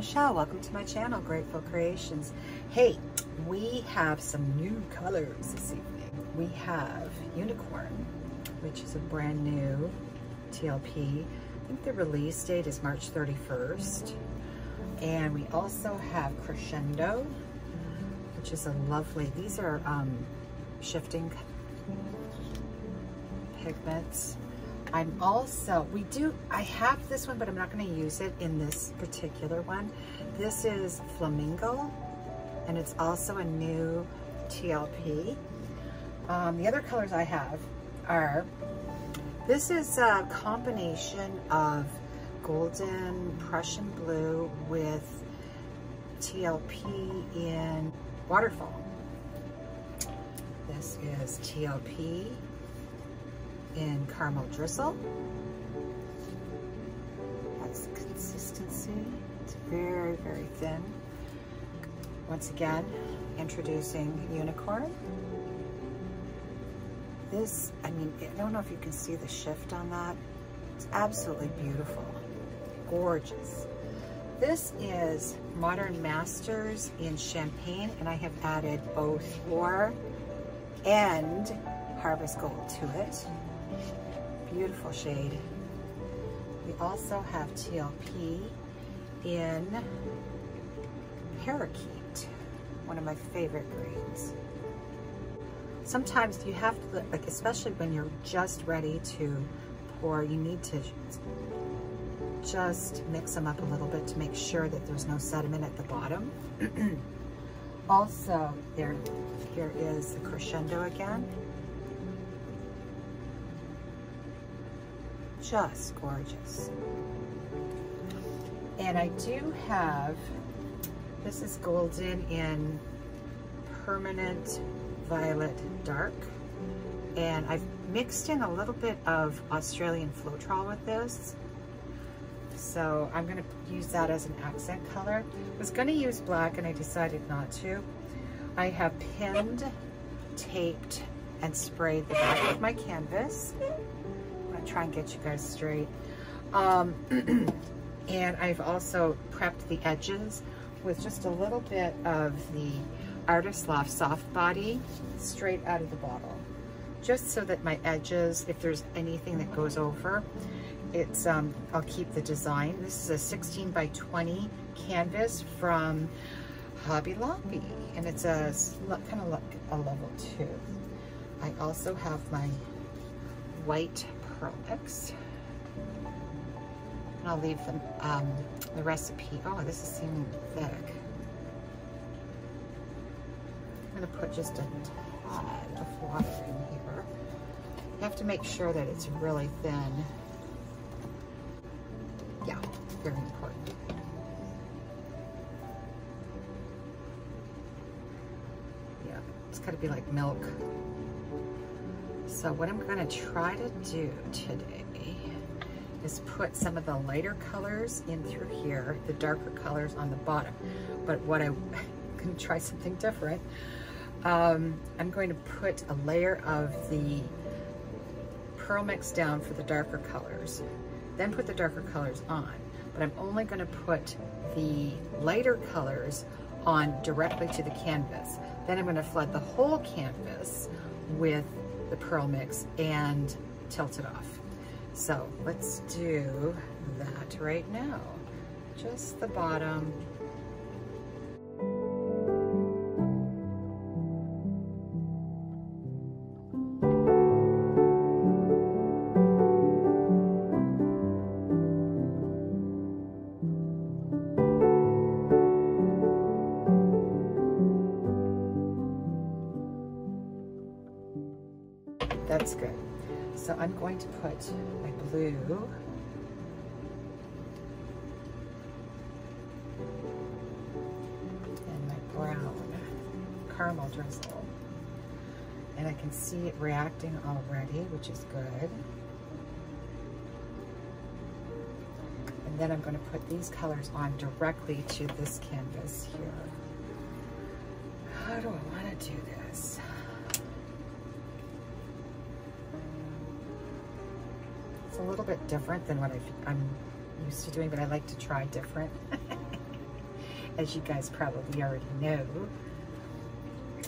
Michelle. Welcome to my channel, Grateful Creations. Hey, we have some new colors this evening. We have Unicorn, which is a brand new TLP. I think the release date is March 31st. And we also have Crescendo, which is a lovely, these are um, shifting pigments. I'm also, we do, I have this one, but I'm not going to use it in this particular one. This is Flamingo, and it's also a new TLP. Um, the other colors I have are, this is a combination of golden Prussian blue with TLP in waterfall. This is TLP in caramel drizzle. That's consistency. It's very, very thin. Once again, introducing unicorn. This, I mean, I don't know if you can see the shift on that. It's absolutely beautiful, gorgeous. This is Modern Masters in Champagne, and I have added both Ore and Harvest Gold to it. Beautiful shade. We also have TLP in Parakeet, one of my favorite greens. Sometimes you have to, like especially when you're just ready to pour, you need to just mix them up a little bit to make sure that there's no sediment at the bottom. also, there, here is the crescendo again. Just gorgeous. And I do have, this is golden in permanent violet dark. And I've mixed in a little bit of Australian Floetrol with this. So I'm gonna use that as an accent color. I was gonna use black and I decided not to. I have pinned, taped, and sprayed the back of my canvas. Try and get you guys straight. Um, and I've also prepped the edges with just a little bit of the Artist Loft Soft Body straight out of the bottle. Just so that my edges, if there's anything that goes over, it's, um, I'll keep the design. This is a 16 by 20 canvas from Hobby Lobby, and it's a kind of like a level two. I also have my white pearl mix. And I'll leave them, um, the recipe. Oh, this is seeming thick. I'm gonna put just a tad of water in here. You have to make sure that it's really thin yeah, very important. Yeah, it's got to be like milk. So what I'm going to try to do today is put some of the lighter colors in through here, the darker colors on the bottom. But what I'm going to try something different. Um, I'm going to put a layer of the pearl mix down for the darker colors then put the darker colors on. But I'm only gonna put the lighter colors on directly to the canvas. Then I'm gonna flood the whole canvas with the pearl mix and tilt it off. So let's do that right now. Just the bottom drizzle. And I can see it reacting already, which is good. And then I'm going to put these colors on directly to this canvas here. How do I want to do this? It's a little bit different than what i am used to doing, but I like to try different. as you guys probably already know.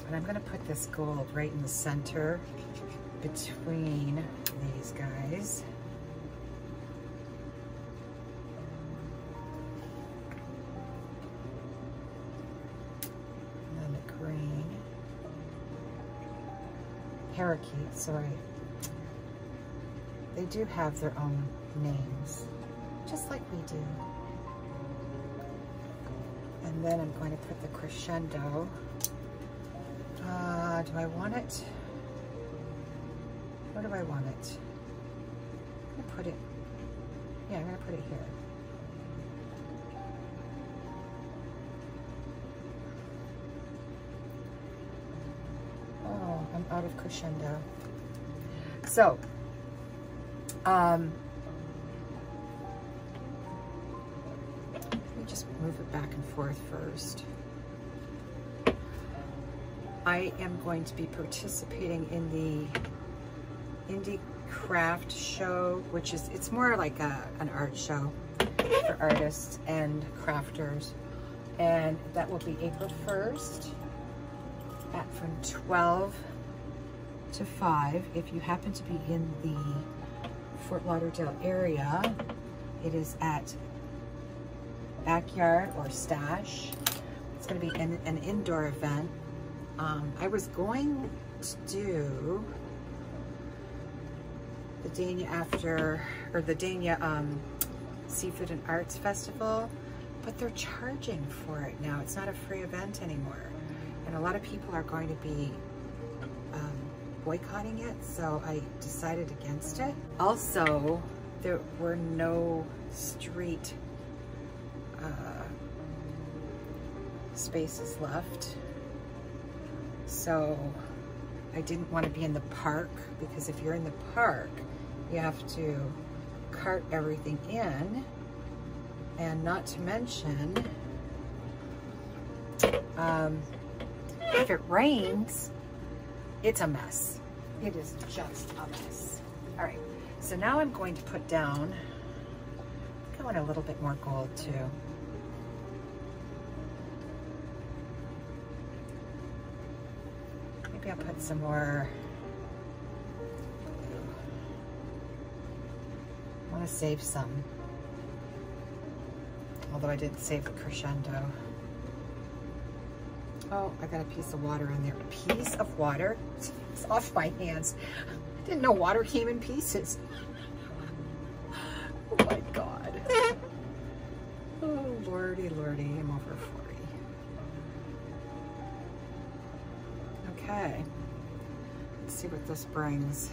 And I'm gonna put this gold right in the center between these guys. And the green. Parakeet, sorry. They do have their own names, just like we do. And then I'm going to put the crescendo. Uh, do I want it? Where do I want it? I'm gonna put it, yeah, I'm gonna put it here. Oh, I'm out of crescendo. So, um, let me just move it back and forth first. I am going to be participating in the Indie Craft Show, which is, it's more like a, an art show for artists and crafters. And that will be April 1st at from 12 to 5. If you happen to be in the Fort Lauderdale area, it is at Backyard or Stash. It's going to be an, an indoor event. Um, I was going to do the Dania after, or the Dania um, Seafood and Arts Festival, but they're charging for it now. It's not a free event anymore. And a lot of people are going to be um, boycotting it, so I decided against it. Also, there were no street uh, spaces left. So I didn't want to be in the park because if you're in the park, you have to cart everything in. And not to mention, um, if it rains, it's a mess. It is just a mess. All right, so now I'm going to put down, I want a little bit more gold too. Maybe I'll put some more, I want to save some. Although I didn't save the crescendo. Oh, I got a piece of water in there. A piece of water? It's off my hands. I didn't know water came in pieces. oh my God. Oh, lordy, lordy, I'm over 40. See what this brings.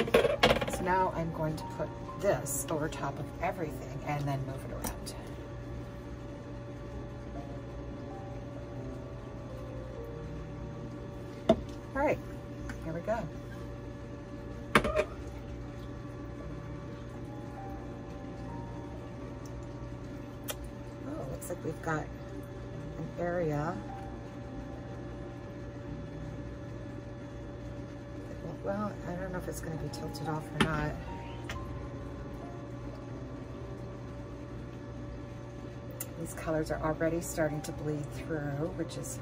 So now I'm going to put this over top of everything and then move it around. It's to be tilted off or not. These colors are already starting to bleed through, which is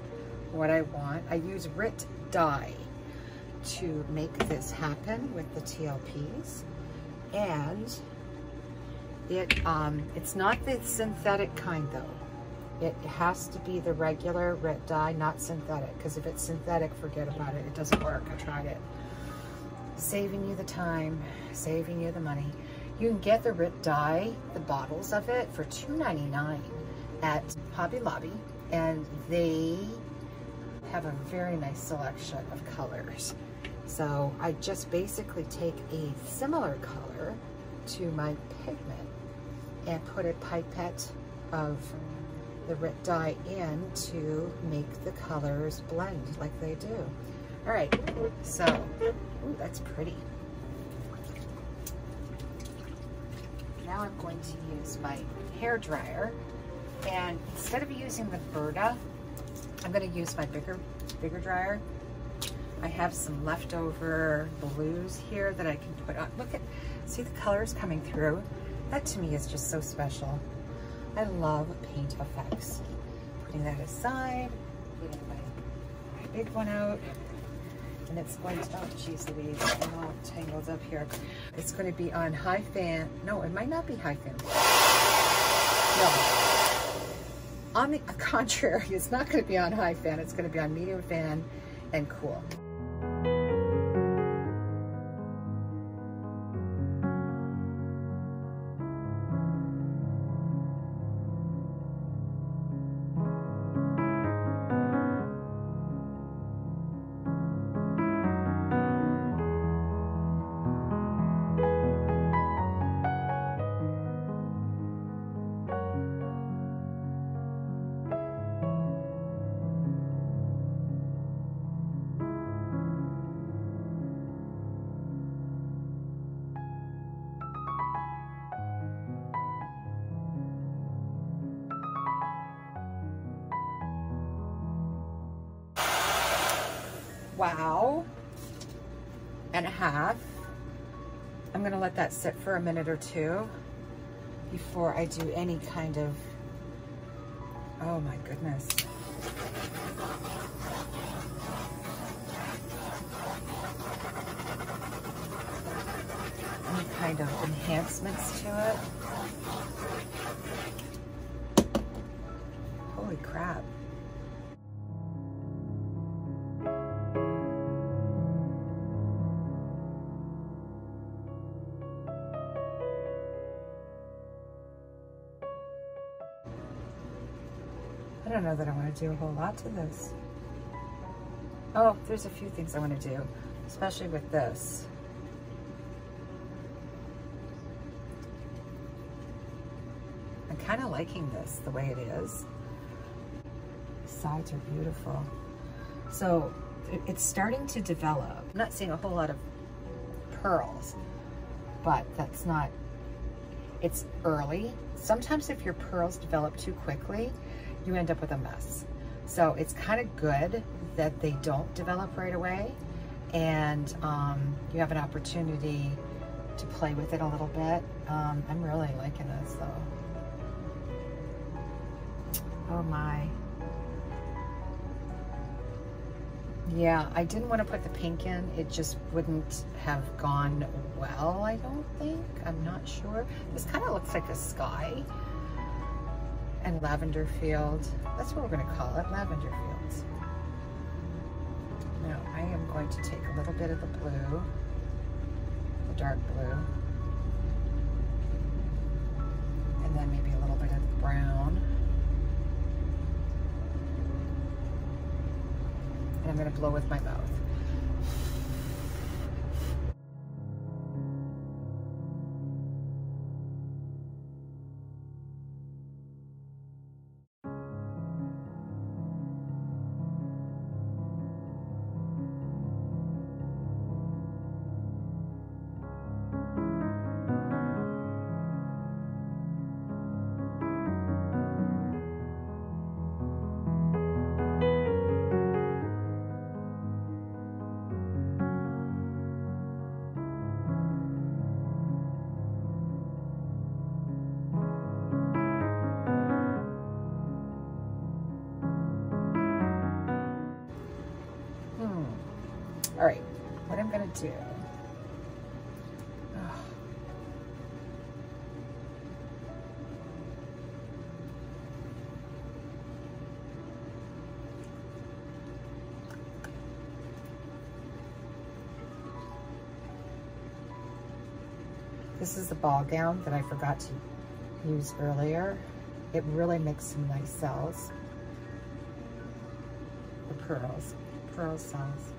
what I want. I use RIT dye to make this happen with the TLPs. And it um, it's not the synthetic kind though. It has to be the regular RIT dye, not synthetic. Because if it's synthetic, forget about it. It doesn't work. I tried it. Saving you the time, saving you the money. You can get the RIT dye, the bottles of it, for $2.99 at Hobby Lobby. And they have a very nice selection of colors. So I just basically take a similar color to my pigment and put a pipette of the RIT dye in to make the colors blend like they do. All right, so, ooh, that's pretty. Now I'm going to use my hair dryer and instead of using the Berta, I'm gonna use my bigger, bigger dryer. I have some leftover blues here that I can put on. Look at, see the colors coming through? That to me is just so special. I love paint effects. Putting that aside, getting my, my big one out. And it's going to, oh geez Louise, I'm all tangled up here. It's going to be on high fan. No, it might not be high fan. No. On the contrary, it's not going to be on high fan. It's going to be on medium fan and cool. Wow and a half. I'm gonna let that sit for a minute or two before I do any kind of, oh my goodness. Any kind of enhancements to it. Don't know that I want to do a whole lot to this. Oh, there's a few things I want to do, especially with this. I'm kind of liking this the way it is. The sides are beautiful. So it's starting to develop. I'm not seeing a whole lot of pearls, but that's not, it's early. Sometimes if your pearls develop too quickly, you end up with a mess. So it's kind of good that they don't develop right away and um, you have an opportunity to play with it a little bit. Um, I'm really liking this though. Oh my. Yeah, I didn't want to put the pink in. It just wouldn't have gone well, I don't think. I'm not sure. This kind of looks like a sky and lavender field. That's what we're going to call it, lavender fields. Now I am going to take a little bit of the blue, the dark blue, and then maybe a little bit of brown. And I'm going to blow with my mouth. Do. This is the ball gown that I forgot to use earlier. It really makes some nice cells. The pearls, pearl cells.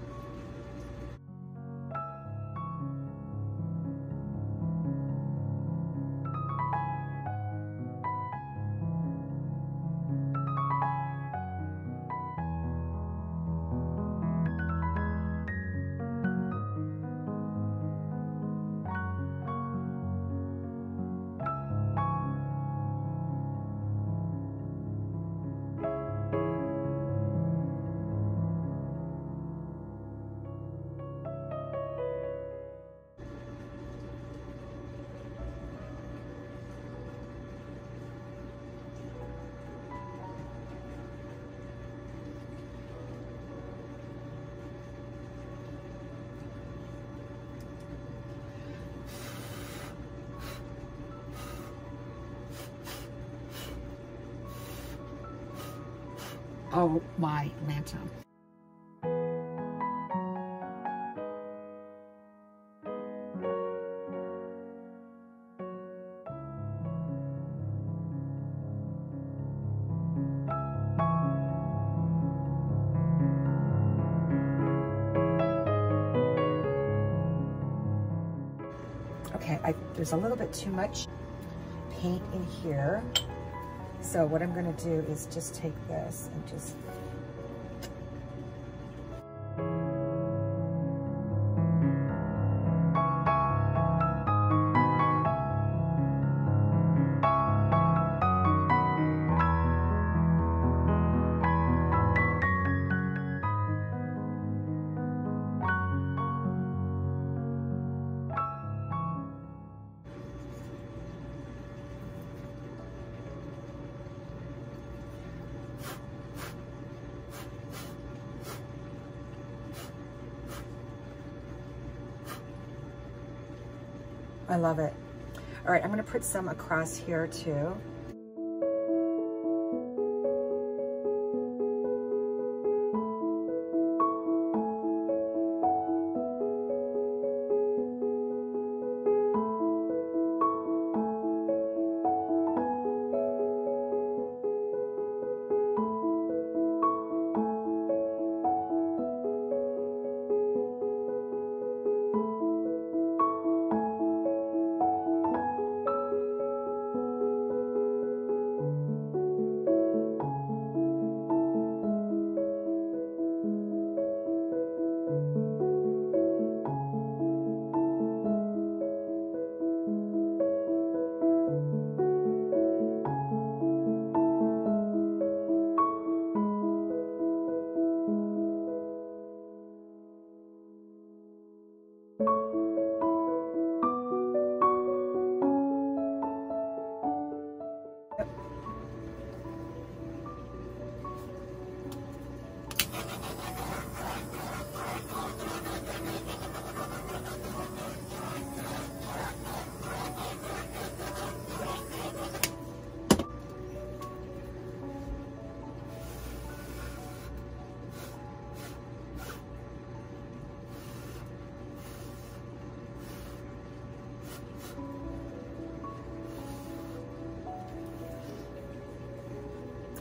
Oh my Lanta. Okay, I, there's a little bit too much paint in here. So what I'm gonna do is just take this and just I love it. All right, I'm gonna put some across here too.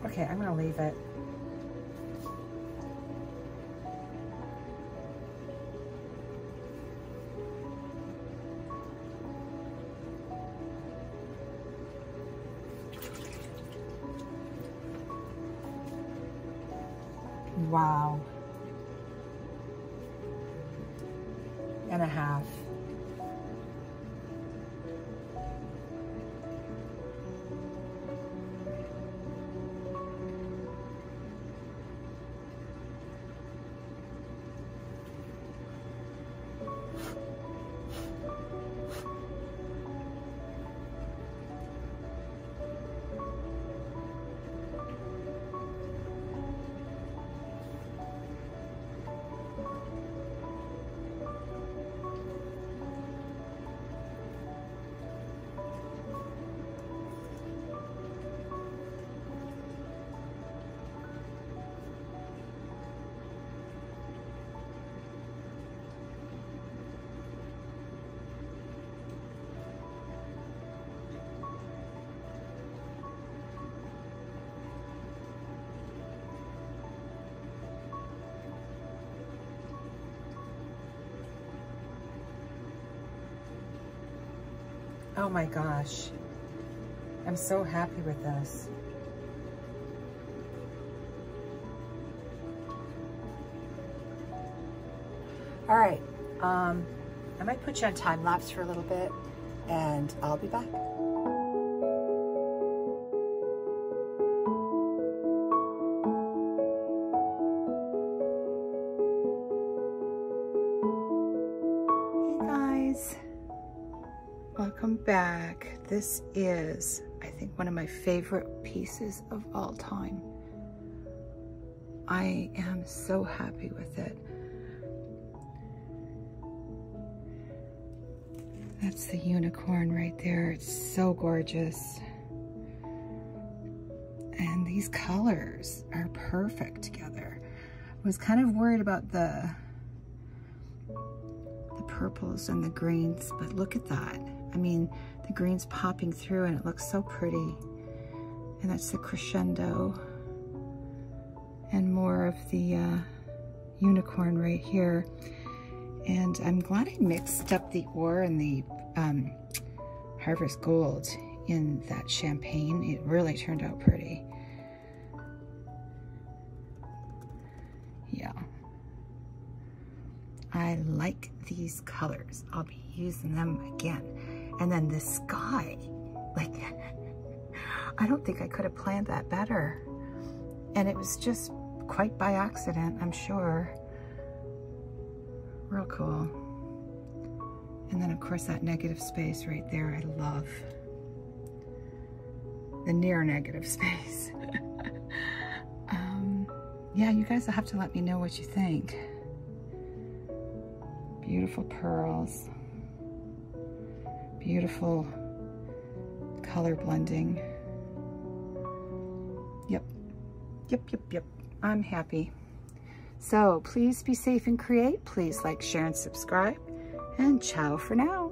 Okay, I'm gonna leave it. Oh my gosh. I'm so happy with this. All right, um, I might put you on time lapse for a little bit and I'll be back. Hey guys, welcome back. This is, I think, one of my favorite pieces of all time. I am so happy with it. That's the unicorn right there. It's so gorgeous. And these colors are perfect together. I was kind of worried about the the purples and the greens, but look at that. I mean, the green's popping through and it looks so pretty. And that's the crescendo and more of the uh, unicorn right here. And I'm glad I mixed up the ore and the um, Harvest Gold in that champagne. It really turned out pretty. Yeah. I like these colors. I'll be using them again. And then the sky, like, I don't think I could have planned that better. And it was just quite by accident, I'm sure. Real cool. And then of course that negative space right there, I love. The near negative space. um, yeah, you guys will have to let me know what you think. Beautiful pearls. Beautiful color blending. Yep. Yep, yep, yep. I'm happy. So please be safe and create. Please like, share, and subscribe. And ciao for now.